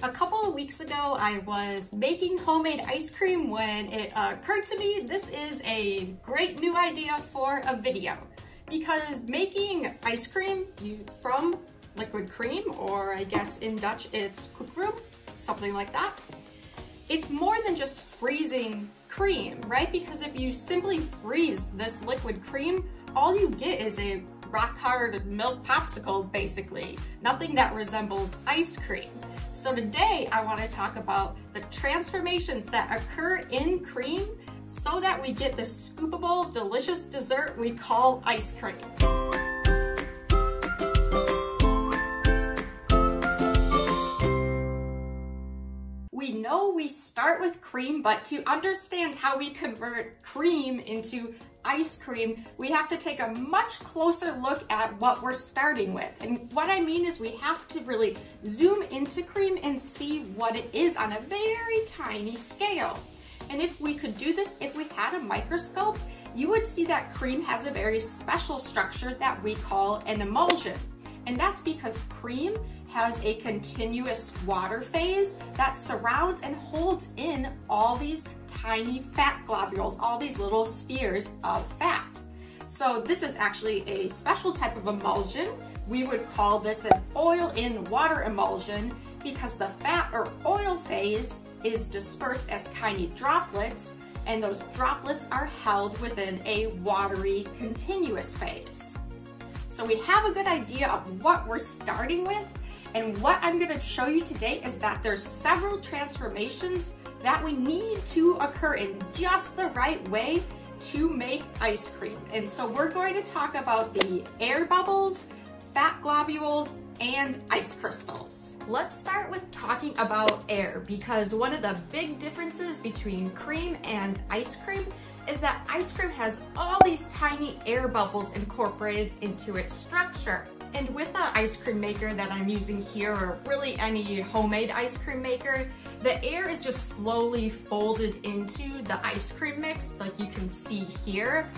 A couple of weeks ago, I was making homemade ice cream when it uh, occurred to me this is a great new idea for a video because making ice cream from liquid cream, or I guess in Dutch it's koekroom, something like that, it's more than just freezing cream, right? Because if you simply freeze this liquid cream, all you get is a rock hard milk popsicle, basically. Nothing that resembles ice cream. So today I wanna to talk about the transformations that occur in cream so that we get the scoopable, delicious dessert we call ice cream. Know we start with cream, but to understand how we convert cream into ice cream, we have to take a much closer look at what we're starting with. And what I mean is we have to really zoom into cream and see what it is on a very tiny scale. And if we could do this, if we had a microscope, you would see that cream has a very special structure that we call an emulsion. And that's because cream has a continuous water phase that surrounds and holds in all these tiny fat globules, all these little spheres of fat. So this is actually a special type of emulsion. We would call this an oil in water emulsion because the fat or oil phase is dispersed as tiny droplets and those droplets are held within a watery continuous phase. So we have a good idea of what we're starting with and what I'm gonna show you today is that there's several transformations that we need to occur in just the right way to make ice cream. And so we're going to talk about the air bubbles, fat globules, and ice crystals. Let's start with talking about air because one of the big differences between cream and ice cream is that ice cream has all these tiny air bubbles incorporated into its structure. And with the ice cream maker that I'm using here, or really any homemade ice cream maker, the air is just slowly folded into the ice cream mix, like you can see here.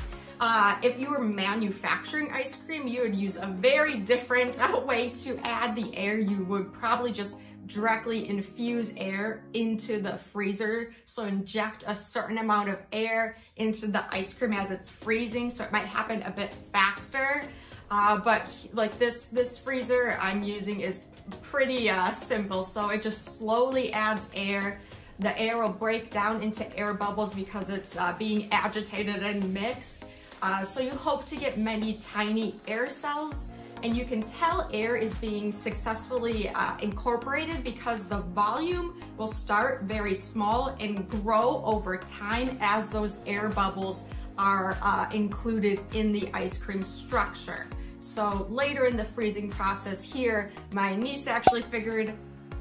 Uh, if you were manufacturing ice cream, you would use a very different uh, way to add the air. You would probably just directly infuse air into the freezer. So inject a certain amount of air into the ice cream as it's freezing. So it might happen a bit faster. Uh, but like this, this freezer I'm using is pretty uh, simple. So it just slowly adds air. The air will break down into air bubbles because it's uh, being agitated and mixed. Uh, so you hope to get many tiny air cells and you can tell air is being successfully uh, incorporated because the volume will start very small and grow over time as those air bubbles are uh, included in the ice cream structure. So later in the freezing process here, my niece actually figured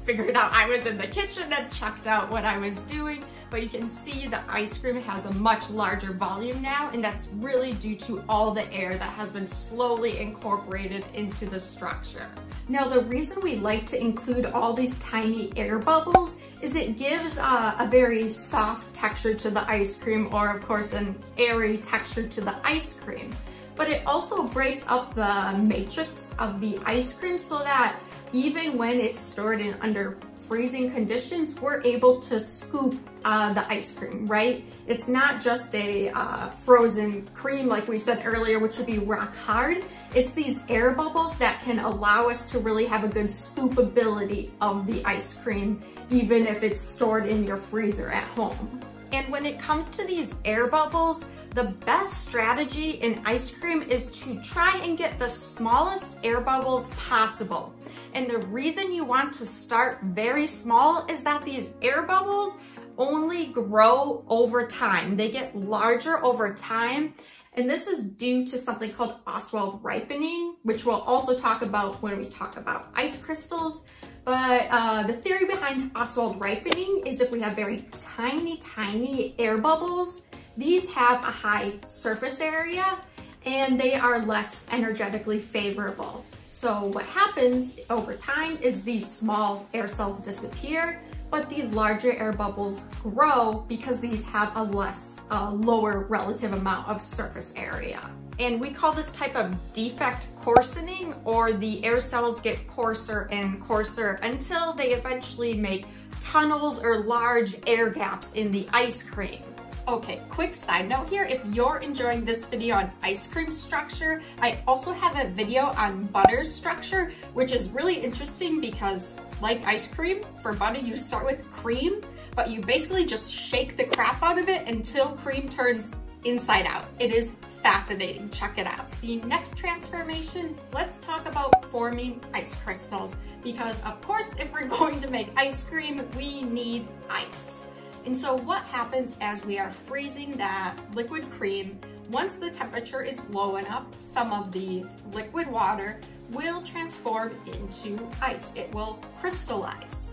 figured out I was in the kitchen and checked out what I was doing, but you can see the ice cream has a much larger volume now, and that's really due to all the air that has been slowly incorporated into the structure. Now, the reason we like to include all these tiny air bubbles is it gives uh, a very soft texture to the ice cream, or of course an airy texture to the ice cream but it also breaks up the matrix of the ice cream so that even when it's stored in under freezing conditions, we're able to scoop uh, the ice cream, right? It's not just a uh, frozen cream like we said earlier, which would be rock hard. It's these air bubbles that can allow us to really have a good scoopability of the ice cream, even if it's stored in your freezer at home. And when it comes to these air bubbles, the best strategy in ice cream is to try and get the smallest air bubbles possible. And the reason you want to start very small is that these air bubbles only grow over time. They get larger over time. And this is due to something called Ostwald ripening, which we'll also talk about when we talk about ice crystals. But uh, the theory behind Ostwald ripening is if we have very tiny, tiny air bubbles, these have a high surface area and they are less energetically favorable. So what happens over time is these small air cells disappear, but the larger air bubbles grow because these have a less, uh, lower relative amount of surface area. And we call this type of defect coarsening or the air cells get coarser and coarser until they eventually make tunnels or large air gaps in the ice cream. Okay, quick side note here, if you're enjoying this video on ice cream structure, I also have a video on butter structure, which is really interesting because like ice cream, for butter you start with cream, but you basically just shake the crap out of it until cream turns inside out. It is fascinating, check it out. The next transformation, let's talk about forming ice crystals because of course if we're going to make ice cream, we need ice. And so what happens as we are freezing that liquid cream, once the temperature is low enough, some of the liquid water will transform into ice. It will crystallize.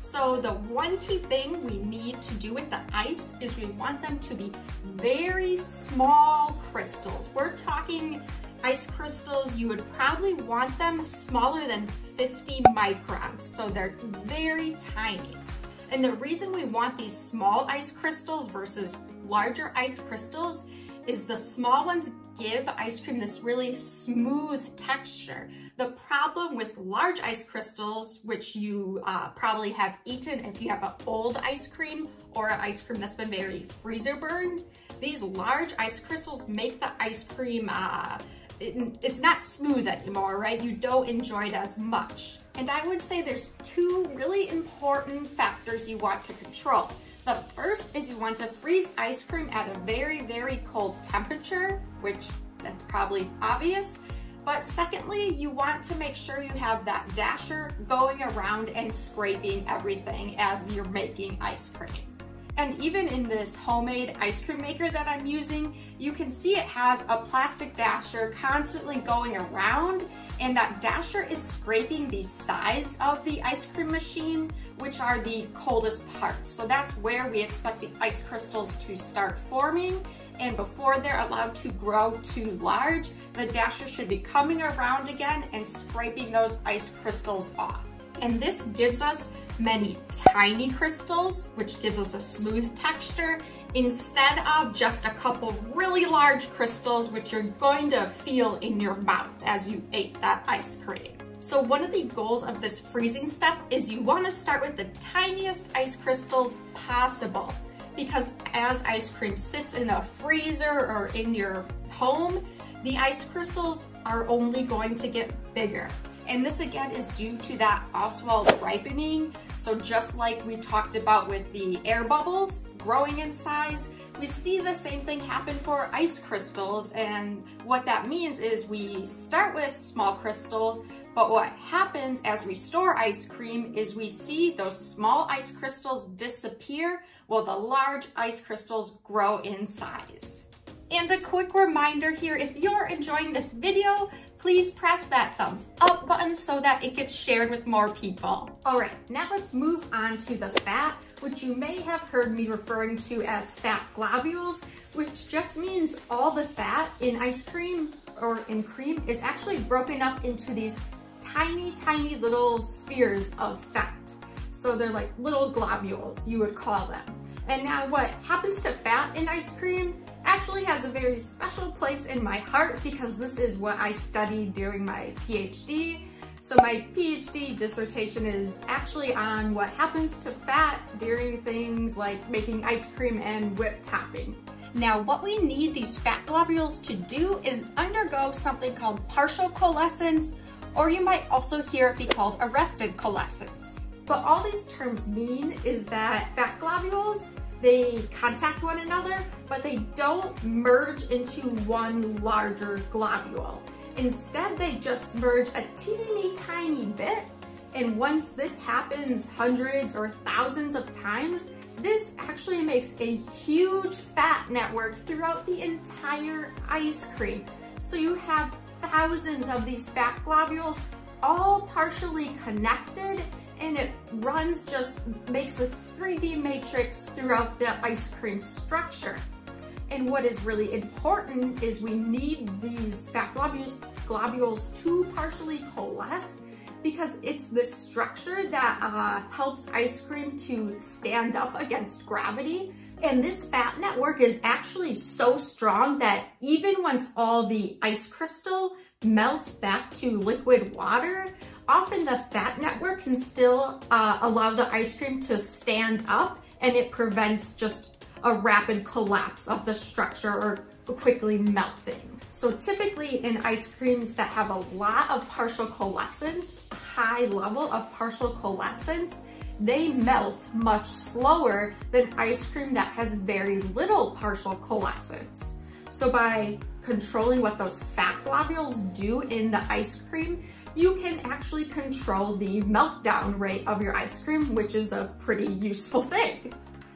So the one key thing we need to do with the ice is we want them to be very small crystals. We're talking ice crystals, you would probably want them smaller than 50 microns. So they're very tiny. And the reason we want these small ice crystals versus larger ice crystals is the small ones give ice cream this really smooth texture. The problem with large ice crystals, which you uh, probably have eaten if you have an old ice cream or an ice cream that's been very freezer burned, these large ice crystals make the ice cream, uh, it, it's not smooth anymore, right? You don't enjoy it as much. And I would say there's two really important factors you want to control. The first is you want to freeze ice cream at a very, very cold temperature, which that's probably obvious. But secondly, you want to make sure you have that dasher going around and scraping everything as you're making ice cream. And even in this homemade ice cream maker that I'm using, you can see it has a plastic dasher constantly going around and that dasher is scraping the sides of the ice cream machine, which are the coldest parts. So that's where we expect the ice crystals to start forming. And before they're allowed to grow too large, the dasher should be coming around again and scraping those ice crystals off. And this gives us many tiny crystals, which gives us a smooth texture, instead of just a couple really large crystals, which you're going to feel in your mouth as you ate that ice cream. So one of the goals of this freezing step is you wanna start with the tiniest ice crystals possible because as ice cream sits in a freezer or in your home, the ice crystals are only going to get bigger. And this again is due to that Ostwald ripening. So just like we talked about with the air bubbles growing in size, we see the same thing happen for ice crystals. And what that means is we start with small crystals, but what happens as we store ice cream is we see those small ice crystals disappear while the large ice crystals grow in size. And a quick reminder here, if you're enjoying this video, please press that thumbs up button so that it gets shared with more people. All right, now let's move on to the fat, which you may have heard me referring to as fat globules, which just means all the fat in ice cream or in cream is actually broken up into these tiny, tiny little spheres of fat. So they're like little globules, you would call them. And now what happens to fat in ice cream actually has a very special place in my heart because this is what I studied during my PhD. So my PhD dissertation is actually on what happens to fat during things like making ice cream and whipped topping. Now what we need these fat globules to do is undergo something called partial coalescence or you might also hear it be called arrested coalescence. But all these terms mean is that fat globules they contact one another, but they don't merge into one larger globule. Instead, they just merge a teeny tiny bit. And once this happens hundreds or thousands of times, this actually makes a huge fat network throughout the entire ice cream. So you have thousands of these fat globules all partially connected and it runs just makes this 3D matrix throughout the ice cream structure. And what is really important is we need these fat globules, globules to partially coalesce because it's the structure that uh, helps ice cream to stand up against gravity. And this fat network is actually so strong that even once all the ice crystal melts back to liquid water, often the fat network can still uh, allow the ice cream to stand up and it prevents just a rapid collapse of the structure or quickly melting. So typically in ice creams that have a lot of partial coalescence, high level of partial coalescence, they melt much slower than ice cream that has very little partial coalescence. So by controlling what those fat globules do in the ice cream, you can actually control the meltdown rate of your ice cream, which is a pretty useful thing.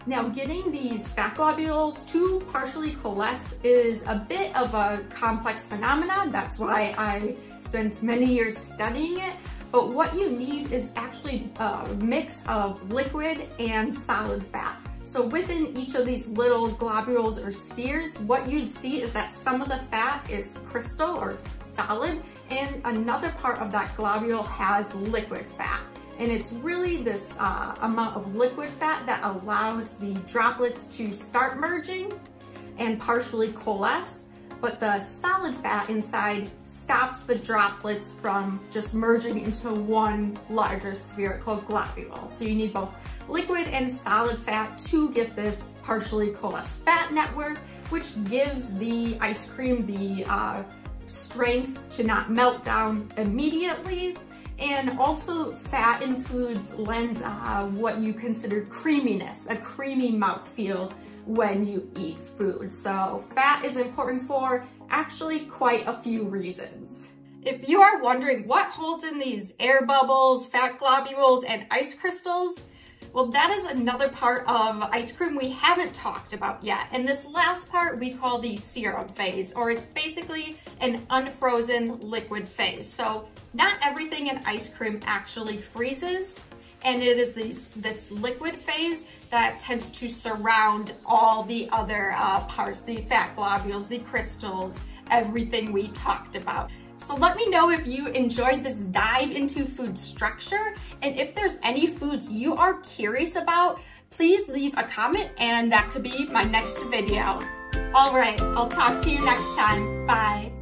Now getting these fat globules to partially coalesce is a bit of a complex phenomenon. That's why I spent many years studying it. But what you need is actually a mix of liquid and solid fat. So within each of these little globules or spheres, what you'd see is that some of the fat is crystal or solid and another part of that globule has liquid fat. And it's really this uh, amount of liquid fat that allows the droplets to start merging and partially coalesce but the solid fat inside stops the droplets from just merging into one larger spherical globule. So you need both liquid and solid fat to get this partially coalesced fat network, which gives the ice cream the uh, strength to not melt down immediately. And also fat in foods lends uh, what you consider creaminess, a creamy mouthfeel when you eat food. So fat is important for actually quite a few reasons. If you are wondering what holds in these air bubbles, fat globules, and ice crystals, well, that is another part of ice cream we haven't talked about yet. And this last part we call the syrup phase, or it's basically an unfrozen liquid phase. So not everything in ice cream actually freezes, and it is this, this liquid phase that tends to surround all the other uh, parts, the fat globules, the crystals, everything we talked about. So let me know if you enjoyed this dive into food structure and if there's any foods you are curious about, please leave a comment and that could be my next video. All right, I'll talk to you next time. Bye.